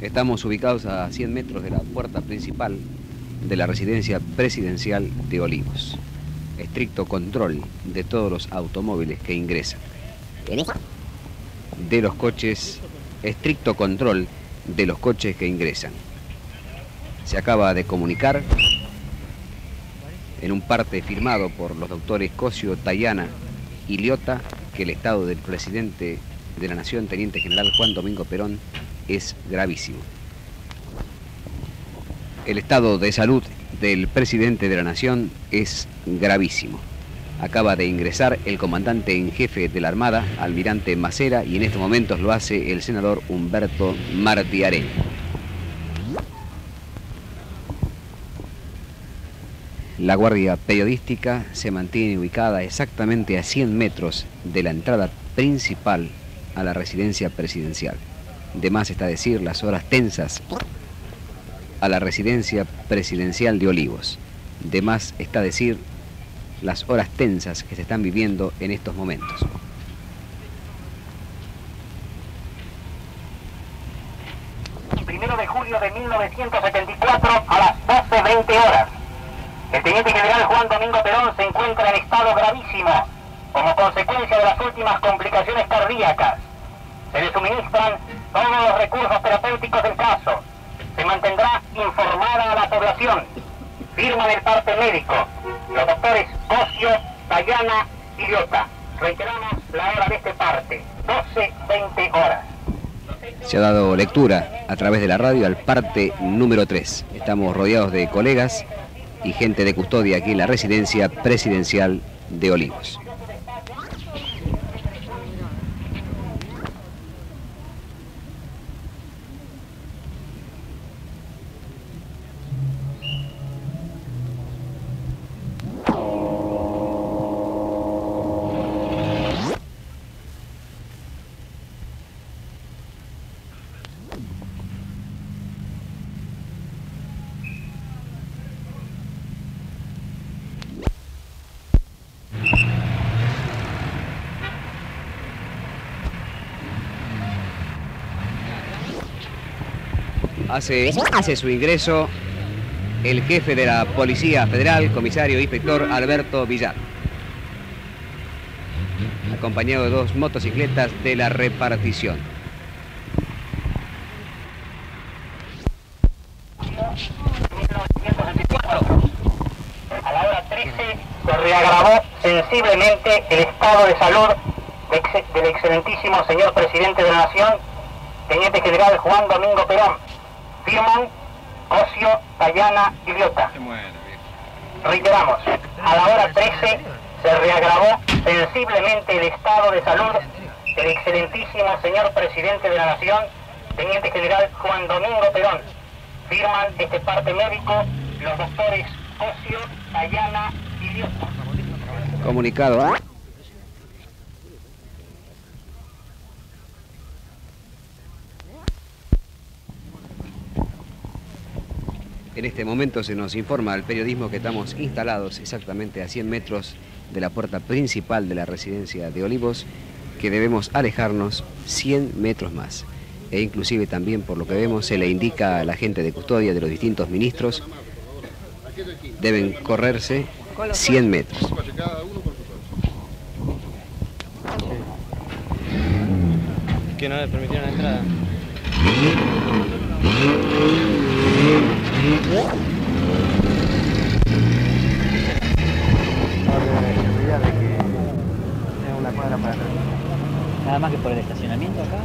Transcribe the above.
Estamos ubicados a 100 metros de la puerta principal de la residencia presidencial de Olivos. Estricto control de todos los automóviles que ingresan. De los coches, estricto control de los coches que ingresan. Se acaba de comunicar en un parte firmado por los doctores Cosio, Tayana y Liota que el estado del presidente de la Nación, Teniente General Juan Domingo Perón, es gravísimo. El estado de salud del presidente de la Nación es gravísimo. Acaba de ingresar el comandante en jefe de la Armada, almirante Macera, y en estos momentos lo hace el senador Humberto Martiaré. La guardia periodística se mantiene ubicada exactamente a 100 metros de la entrada principal a la residencia presidencial. De más está decir las horas tensas a la residencia presidencial de Olivos. De más está decir las horas tensas que se están viviendo en estos momentos. Primero de julio de 1974 a las 12.20 horas. El teniente general Juan Domingo Perón se encuentra en estado gravísimo como consecuencia de las últimas complicaciones cardíacas. Se le suministran todos los recursos terapéuticos del caso. Se mantendrá informada a la población. Firma del parte médico. Los doctores Cosio, Dayana y Liota. Reiteramos la hora de este parte. 12-20 horas. Se ha dado lectura a través de la radio al parte número 3. Estamos rodeados de colegas y gente de custodia aquí en la residencia presidencial de Olivos. Hace, hace su ingreso el jefe de la Policía Federal, comisario e inspector Alberto Villar, acompañado de dos motocicletas de la repartición. A la hora 13 se reagravó sensiblemente el estado de salud del excelentísimo señor presidente de la Nación, Teniente General Juan Domingo Perón. Firman Ocio, Tayana y Liota. Reiteramos, a la hora 13 se reagravó sensiblemente el estado de salud del excelentísimo señor presidente de la Nación, Teniente General Juan Domingo Perón. Firman este parte médico los doctores Ocio, Tayana y Liota. Comunicado. ¿ah? En este momento se nos informa al periodismo que estamos instalados exactamente a 100 metros de la puerta principal de la residencia de Olivos, que debemos alejarnos 100 metros más. E inclusive también por lo que vemos se le indica a la gente de custodia de los distintos ministros, deben correrse 100 metros. Que no le permitieron la entrada. Nada más que por el estacionamiento acá.